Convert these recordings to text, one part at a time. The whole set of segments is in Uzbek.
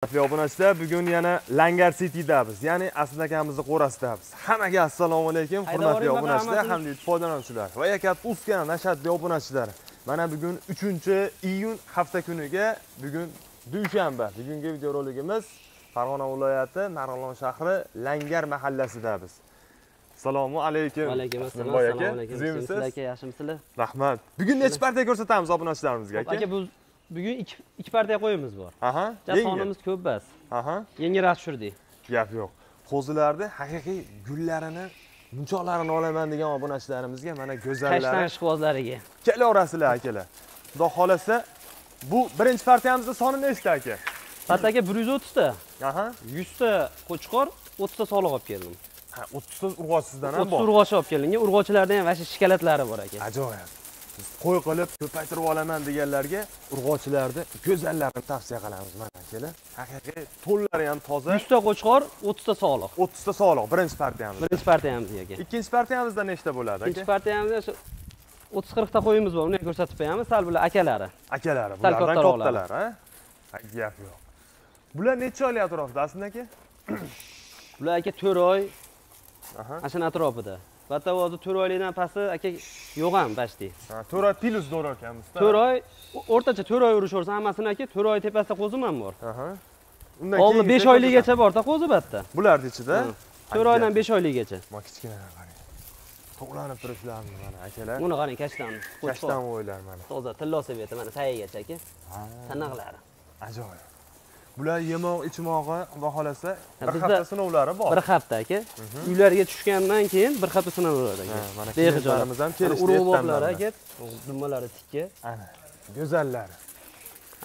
hurmatli obunachilar bugun yana langar citydamiz. Ya'ni asl akamizni qo'rasidamiz hammaga assalomu alaykum hurmatli obunachilar hamda foydalanuvchilar va yakat ustkan nashatli obunachilar mana bugun 3 iyun hafta kuniga bugun dushanba bugungi videorolikimiz farg'ona viloyati marg'ilon shahri langar mahallasidamiz assalomu alaykum. Alaykum assalom. Assalomu alaykum. Sizlar aka yaxshimisizlar? rahmat. Bugun nechi partiya ko'rsatamiz obunachilarimizga Aka? Aka bu bugun ikki ikki partiya qo'yimiz bor. aha sonimiz ko'p bas. aha Yengilroq tushirdik. gap yo'q qo'zilarni haqiqiy gullarini munchoqlarini olaman degan obunachilarimizga mana go'zallari Kashtan ishqibozlariga. kelaverasizlar akalar xudo xohlasa bu birinchi partiyamizda soni nechta aka Pat aka 130 ta, aha 100 ta qo'chqor, 30 ta soliq olib keldim. ha o'ttizta urg'ochsizdan ham 30 bor urg'och olib keldim. Urg'ochlarda ham vashi shikalatlari bor aka. ajoyib Biz qo'y qilib ko'paytirib olaman deganlarga urg'ochilarni go'zallarini tavsiya qilamiz mana akalar haqiqiy to'llari ham toza 100 ta qo'chqor, 30 ta soliq. o'ttizta soliq birinchi partiyamiz Birinchi partiyamiz aka. ikkinchi partiyamizda nechta bo'ladi Ikkinchi partiyamizda shu 30-40 ta qo'yimiz bor. Uni ko'rsatib qo'yamiz. Sal bular akalari. akalari bulardan kattalar Ha, gap yo'q bular necha oylik atrofida aslida aka Bular aka 4 oy ana shuni atrofida. Bitta hozir 4 oylikdan pasti aka yo'q ham почти. To'rt oy plus do'rar ekanmizda 4 oy o'rtacha 4 oy urishaversa hammasini aka 4 oy tepasida qo'zim ham bor. undan Oldin keyingisi 5 oyligacha borda qo'zi bitta. bularni ichida 4 oydan 5 oyligacha. mana kichkinalar qarang to'g'lanib turishlarini mana akalar Buni qarang kashtan. kashtan o'ylar mana Toza tillo seviyati mana sayigacha aka. Sanaqlari. ajoyib bular yemoq ichmog'i xudo xohlasa Ha, bir hafta sinovlari bor Bir hafta aka. Uylariga tushgandan keyin bir hafta sinavaveradi Ha, aka. mana klientlarimiz ham kelishdi, Urug' ertandan boblari bilan. aka. Dumalari tikka. ana go'zallari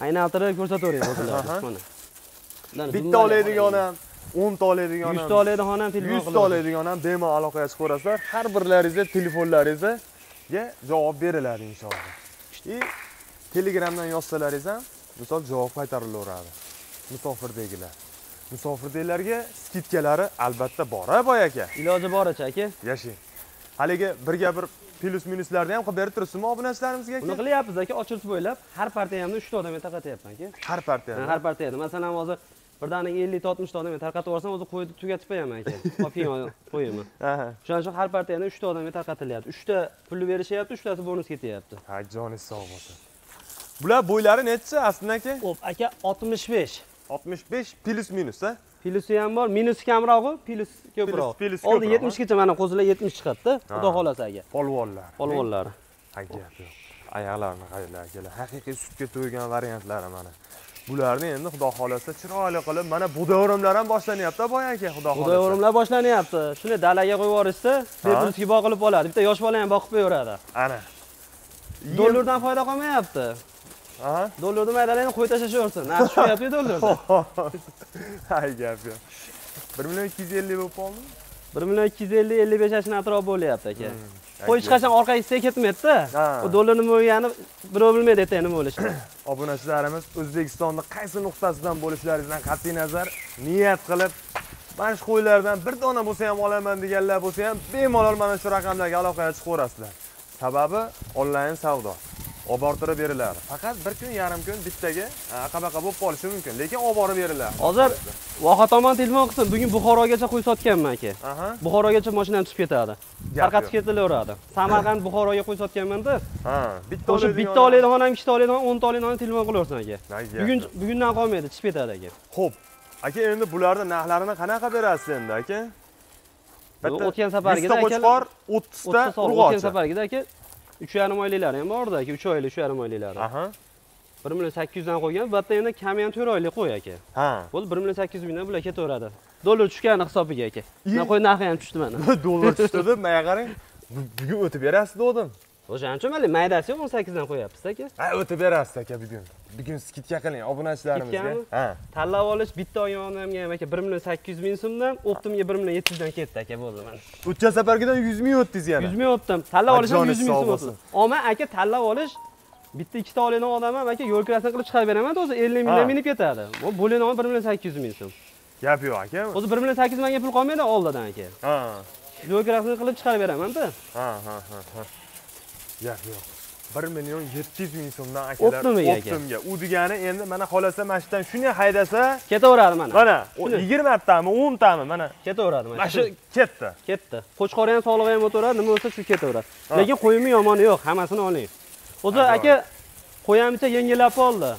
Aylantirib ko'rsatavering o'zlari. Aha. Mana. Bitta oladigan ham o'nta oladigan 100 ham ta oladigan ham telefon yuzta oladigan ham bemalol aloqaga chiqaverasizlar har birlaringizga telefonlaringizga javob beriladi inshaalloh и telegramdan yozsalaringiz ham misol javob qaytarilaveradi musofirdagilar musofirdagilarga skidkalari albatta bor a boy aka Iloji boricha aka. yashang haligi birga bir plyus minuslarni ham qilib berib turibsizmi obunachilarimizga Buni aka qilyapmiz aka, ochilib bo'ylab har partiyamni 3 ta odamga tarqatyapman aka. har partiyada Har partiyada. Masalan, hozir birdaniga 50 ta 60 ta odamga tarqatib yuborsam, o'zi qo'yni tugatib qo'yaman aka. Olib qo'yimni. Aha. Shuning uchun har partiyani 3 ta odamga tarqatilyapti. 3 ta pulni berishyapti, 3 tasi bonus ketyapti. ha joningiz sog' bo'lsin bular bo'ylari necha aslida aka Xo'p, aka 65. 65 plyus minus a Plusi ham bor, minusi kamroq-ku, plus ko'proq. plus Oldin ko'proq, 70 gacha mana qo'zilar 70 chiqadi-da, xudo Ha. xohlasa aka. polvonlar Polvonlari. gap yo'q oyoqlarini qaranglar akalar haqiqiy sutga to'ygan variantlari mana bularni endi xudo xohlasa chiroyli qilib mana bug'doy o'rimlar ham boshlanyapti boy aka xudo xohlasa o'rimlar boshlanyapti. Shuni dalaga qo'yib yuborishsa, bepulski boqilib oladi. Bitta yosh bola ham boqib qo'yaveradi. ana Dollardan foyda qolmayapti. Dollarni maydalayni qo'y tashlashaversin. Narx tushyapti dollarda. hay gap yo'q bir million ikki yuz ellik bo'lib qoldimi 1 million 250 55 yashini atrof bo'lyapti aka. Hmm, Qo'y hech qachon orqaga hissa ketmaydi-da. U dollarni nima bo'lgani birov bilmaydi ertaga nima bo'lishini. obunachilarimiz o'zbekistonni qaysi nuqtasidan bo'lishlaringizdan qat'iy nazar niyat qilib mana shu qo'ylardan bir dona bo'lsa ham olaman deganlar bo'lsa ham bemalol mana shu raqamlarga aloqaga chiqaverasizlar sababi onlayn savdo olib bortirib beriladi faqat bir kun yarim kun bittaga aqabaqa bo'lib qolishi mumkin lekin olib borib beriladi Hozir Voha tomon telefon qilsin. Bugun Buxorogacha qo'y sotganman aka. Buxorogacha mashinam tushib ketadi. Tarqatib ketilaveradi. Samarqand Buxoroga qo'y sotganman-da. ha bitta O'sha bitta oladigan ham, ikkita oladigan ham, 10 ta oladigan ham telefon qilaversin aka. Bugun bugundan qolmaydi, tushib ketadi aka. ho'p aka endi bularni narxlarini qanaqa berasiz endi aka o'tgan safargida qo'chqor o'ttizta 30 ta soliq o'tgan urg'ochi safargida aka 3,5 oyliklari ham bordi aka, 3 oylik, 3,5 oyliklari. aha 1 million 800 dan qo'ygan, bu yerda endi kami ham 4 oylik qo'y aka. ha Bo'ldi 1 million 800 mingdan bular ketaveradi. Dollar tushgani hisobiga aka. Mana qo'y narxi ham tushdi mana. dollar tushdi deb manga qarang Bu- bugun o'tib berasiz degandim O'shaning uchun mana maydasi 18 dan qo'yapmiz aka. ha o'tib berasiz aka bugun bugun skidka qiling obunachilarimizga ha Tanlab olish bitta ham aka 1 million 800 ming so'mdan, Optimga 1 million 700 dan ketdi aka bo'ldi mana. o'tgan safargidan yuz ming o'tdingiz yana 100 ming o'tdim. Tanlab olish ham 100 ming so'm o'tdi. Omma aka tanlab olish bitta ikkita oladigan odam ham aka yo'l kirasini qilib chiqarib beraman o'zi 50 mingdan minib ketadi. Bu bo'ladigan 1 million 800 ming so'm. gap yo'q aka O'zi 1 million 800 mingga pul qolmaydi oldidan aka. ha Yo'l kirasini qilib chiqarib beraman-da. ha ha ha gap yo'q. 1 million 700 ming so'mdan akalar Optimga optimga u degani endi mana xohlasa mana shu yerdan shuni haydasa ketaveradi mana. mana o- Shuni. 20 tami 10 tami mana. Ketaveradi mana shu ketdi. Ketdi. Qo'chqori ham sog'lig'i ham o'taveradi nima bo'lsa shu ketaveradi lekin qo'yimni yomoni yo'q hammasini oling. O'zi aka qo'y ham bitta yengillab oldi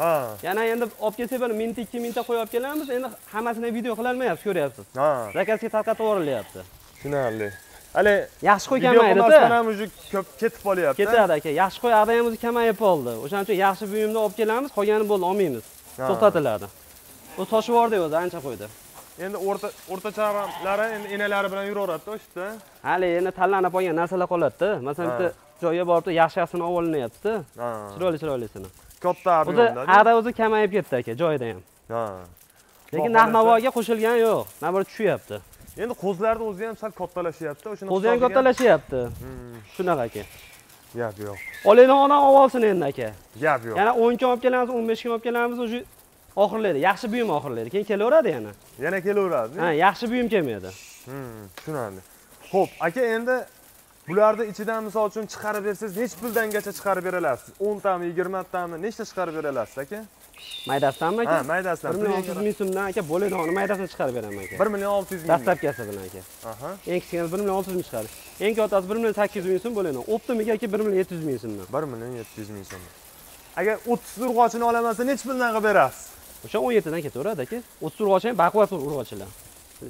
ha. Yana endi olib kelsak bir mingta ikki mingta qo'y olib kelamiz endi hammasini video qilolmayapmiz ko'ryapsiz. Ha. Zakazga tarqatib yuborilyapti tushunarli hali yaxshi qo'y kamaydida. ham уже ko'p ketib qolyapti. Ketadi aka yaxshi qo'y ag'da ham o'zi kamayib qoldi. O'shaning uchun yaxshi buyumni olib kelamiz qolgani bo'ldi olmaymiz. To'xtatiladi. U toshib yubordik o'zi ancha qo'ydi. Endi o'rta o'rtachalari endi enalari bilan yuraveradida o'sha yerda. Hali endi tanlanib qolgan narsalar qoladida masalan bitta joyga borib yaxshi yaxshisini olib olinyaptida chiroyli chiroylisini katta o'zi объемda ag'da o'zi kamayib ketdi aka joyida ham. Ha. Lekin narx navoga qo'shilgani yo'q. Naоборот tushyapti endi qo'zlarni o'zi ham sal kattalashyapti o'shani o'zi ham kattalashyapti Hmm, shunaqa aka. Gap yo'q. Oladigan olib olsin endi aka. Gap yo'q. Yana o'n kun olib kelamiz o'n besh kun olib kelamiz уже oxirlaydi. Yaxshi buyum oxirlaydi. Keyin kelaveradi yana. Yana kelaveradi. Ha yaxshi buyum kelmaydi. Hmm, tushunarli. Ho'p aka endi bularni ichidan misol uchun chiqarib bersangiz nechi puldangacha chiqarib bera olasiz o'ntami yigirmatami nechta chiqarib bera olasiz aka? Maydasidanmi ha aka maydasidan bir million olti yuz ming so'mdan aka bo'ladigan maydasini chiqarib beraman aka. Bir million olti yuz ming. Dastlabkasi bilan aka. Aha. Eng kichkinasi bir million olti yuz ming chiqadi eng kattasi bir million sakkiz yuz ming so'm bo'ladi. Optimiga aka bir million yetti yuz ming so'mdan? Bir million yetti yuz ming so'm agar o'ttiz urg'ochini olaman desa nechi puldan qilib berasiz? O'sha o'n yettidan ketaveradi aka. O'ttiz urg'ochi ham baquvvat urg'ochilar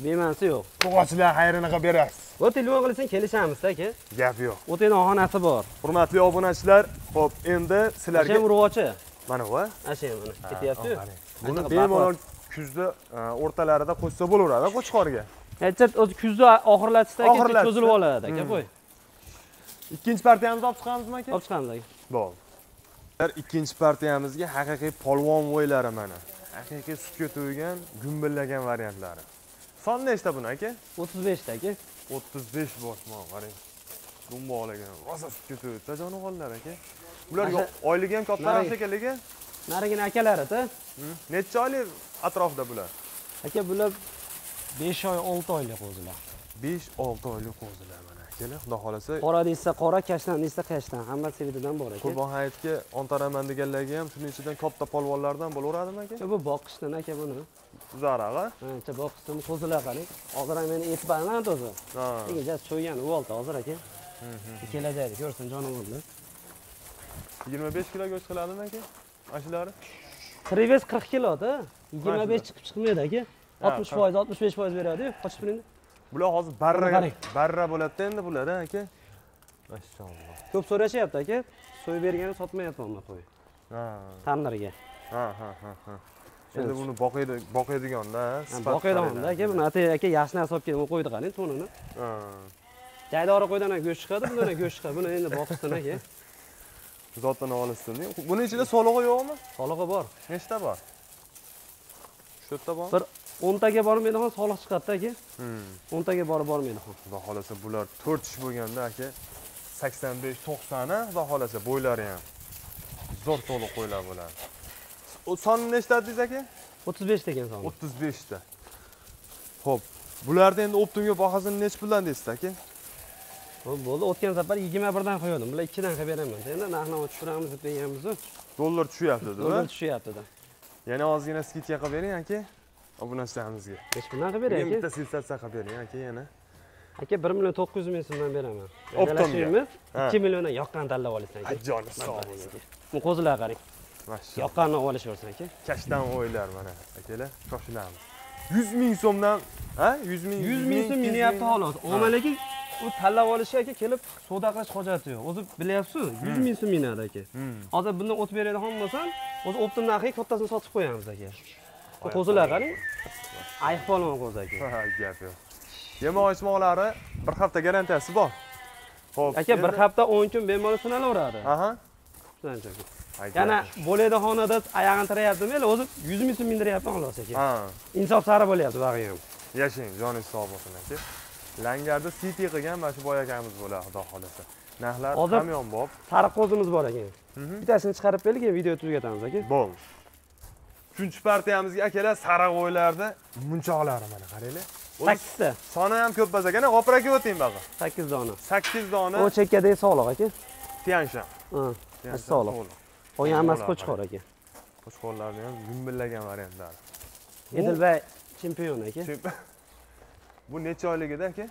bemanisi yo'q urg'ochilar xayrini qilib berasiz. Bu telefon qilasan kelishamizda aka. Gap yo'q. O'taydigan xonasi bor. Hurmatli obunachilar ho'p endi sizlarga urg'ochi. Mana bu asha ham mana ketyaptiyu buni bemalol kuzda e, o'rtalarida qo'shsa bo'laveradi qo'chqorga aytsa o'zi kuzni oxirlatishda cho'zilib oladi aka Hmm. qo'y. Ikkinchi partiyamizni olib chiqamizmi aka? Olib chiqamiz aka. Bo'ldi. Ikkinchi partiyamizga haqiqiy polvon voylari mana. Haqiqiy sutga to'ygan gumbillagan variantlari son nechta buni aka o'ttiz beshta aka o'ttiz besh boshmoq qarang dumboqlagan rosa sutga to'yibdi jonivonlar aka bular oyligi ham kattaroq Narigi- shekilli aka narigini akalarida necha oylik atrofida bular aka bular besh oy olti oylik o'zilar besh olti oylik qo'zilar mana akalar xudo xohlasa qora deysa qora kashtan deysa kashtan hammasi sevididan bor aka qurbon hayitga ontaraman deganlarga ham shuning ichidan katta polvonlardan bo'laveradimi aka? Bu boqishdan aka buni. Zarag'a ancha boqishdan qo'zilar qarang hozir ham meni eti baland o'zi ha. Lekin just so'ygan u olti hozir aka. Kelajakda ko'rsin jonivorlar yigirma besh kilo go'sht qiladimi aka? Mana shulari krivets qirq kiloda. Yigirma Mana besh chiqib chiqmaydi aka. Ha, oltmish ha. foiz oltmish besh foiz beradiyu qochib turingda bular hozir barra barra. bo'ladida endi bular a, aka. Mashalloh ko'p so'rashyapti aka. So'yib bergani sotmayapman qo'y ha. Tandirga. Ha ha ha ha. Endi buni boqiydi boqiydiganda sifat boqaydimanda aka. Buni atay aka yaxshi narsa olib kelib qo'ydi qarang to'nini. Ha. Jaydori qo'ydan ham go'sht chiqadi bundan ham go'sht chiqadi. Buni endi boqishdan aka. Zotini olishsin buni ichida solig'i yo'qmi? Solig'i bor. Nechta bor? Yerda bormi bir o'ntaga bormaydigan soliq chiqadida aka. Hmm. o'ntaga borib bormaydigan xudo xohlasa bular to'rt ish bo'lganda aka sakson besh to'qsoni xudo xohlasa bo'ylari ham zo'r to'liq qo'ylar bo'ladi soni nechta dedingiz aka? o'ttiz beshta ekan soni o'ttiz beshta. Ho'p bularni endi optimga bahosini nechi puldan deysiz aka? Bo'ldi o'tgan safar yigirma birdan qo'ygandim bular ikkidan qilib beraman endi narx navo tushiramiz deb berganmizu dollar tushyapti dollar tushyaptida. Yana ozgina skidka qilib bering aka obunachilarimizga. Besh puldan qilib beray bitta aka sensatsiya qilib bering aka yana. Aka bir million to'qqiz yuz ming so'mdan beraman. Ha. ikki milliondan yoqqanini tanlab olasan aka. Ajoni sog' bo'lsin. aka. bu qo'zilar qarang. Yoqqanini olishaversin aka. Kashtan o'ylar mana akalar. Shoshilamiz yuz ming so'mdan ha? Yuz ming yuz ming so'm minyapti xolos. Omma lekin u tanlab olishi aka kelib savdo qilish hojati yo'q. O'zi bilyapsiz yuz ming so'm minadi aka. Hmm. hozir bundan o'tib beradigan bo'lsam o'zi optim narxiga kattasini sotib qo'yamiz aka. bu qo'zilar qarang ayiq polvon qo'zi aka gap yo'q yemoq ichmoqlari bir hafta garantiyasi bor. Ho'p aka bir hafta o'n kun bemalol sinalaveradi. Aha. Yana bo'ladi xonada oyog'ini tirayaptimi? O'zi yuz ming so'm mindiryapman xolos aka. Insof sari bo'lyapti bag'i ham yashang joningiz sog' bo'lsin aka. Langarda siti qilgan mana shu boy akamiz bo'ladi xudo xohlasa. Narxlar hamyonbop sariq qo'zimiz bor ekan Mhm. bittasini chiqarib berdik video tugatamiz aka. Bo'ldi uchinchi partiyamizga akalar sariq o'ylarda munchoqlari mana qaranglar. O'zi sakkizta. soni ham ko'p emas ekan g'ofir aka o'ting baqa sakkiz dona sakkiz dona u chekkadagi sog'liq aka. Tianshan Ha, sog'liq. qolgan hammasi qo'chqor aka. Qo'chqorlarni ham gumbillagan variantlari edilbay chempion aka. Bu necha oyligida aka?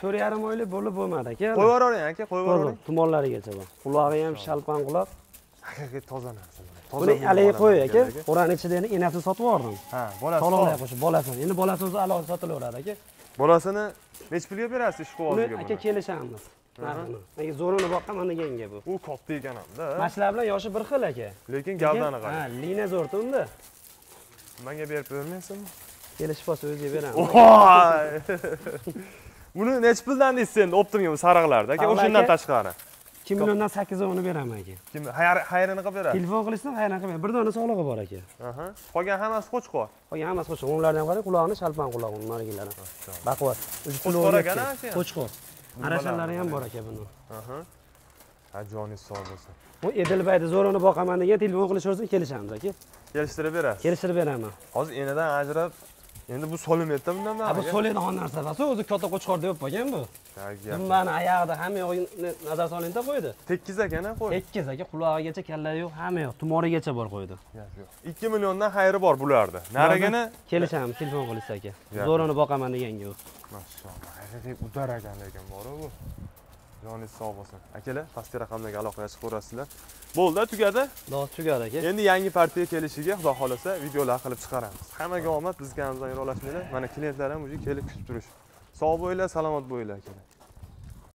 To'rt yarim oylik bo'lib bo'lmadi aka. Qo'yib yuboravering aka qo'yib yuboravering tumonlarigacha bor. Qulog'i ham shalpan quloq haqiqiy toza narsa buni haligi qo'y aka. o'rani ichida endi enasini sotib yubordim. Ha bolasi bor. qo'shib bolasini. Endi bolasi o'zi alohida sotilaveradi aka. Bolasini nechi pulga berasiz ish quvoziga aka kelishamiz. Narxini zo'rini boqqaman deganga bu. U katta ekan hamda mana shular bilan yoshi bir xil aka. Lekin gavdani ha qarang lina zo'rda unda manga berib bermaysizmi kelishib qolsa o'ziga beraman buni nechi puldan deysiz endi? Optimga bu sariqlarda aka. O'shandan tashqari ikki milliondan sakkiz mingni beraman aka kim? Hayr- xayrini qilib beradi. Telefon qilishdan hayron qilmang bir dona sog'lig'i bor aka Aha. qolgan hammasi qo'chqor qolgan hammasi qo'shib ularni ham qarang qulog'ini shalpan qulog'i narigilari baquvvat. Qo'chqor ekan, qo'chqor arashalari ham bor aka buni Aha. ha joningiz sog' bo'lsin. Bu edilbayda zo'rini boqaman degan telefon qilishaversa kelishamiz aka. Kelishtirib berasiz. Kelishtirib beraman. Hozir enadan ajrab endi bu solinmayapti bundan ha bu so'laydigan narsa emas o'zi katta qo'chqor deb qo'ygan bu. Dumbani oyog'ida hamma yog'ini nazar solingda qo'ydi. Tekkiz ekana qo'y. Tekkiz aka qulog'igacha kallari yo'q hamma yo'q tumorigacha bor qo'ydi. Yo'q. ikki milliondan xayri bor bularni. Narigini kelishamiz telefon qilishsa aka. Zo'rini boqaman deganga u. Mashalloh haqiqiy udar ekan lekin boru bu joningiz sog' bo'lsin. Akalar pastki raqamdagi aloqaga chiqaverasizlar bo'ldi tugadi. Tugadi aka. Endi yangi partiya kelishiga xudo xohlasa videolar qilib chiqaramiz. Hammaga omad bizga hamzon yo'lashmanglar mana klientlar ham уже kelib kutib turish. Sog' bo'linglar salomat bo'linglar akalar